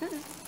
嗯